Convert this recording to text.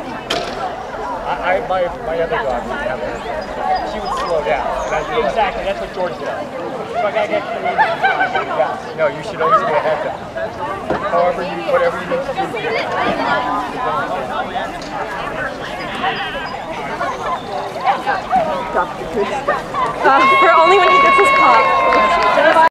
I, I my, my other dog would have her. She would slow down. And I do exactly. That's what George does. So I gotta get creative. Yeah. No, you should always go ahead. However you, whatever you need to do. Got the good stuff.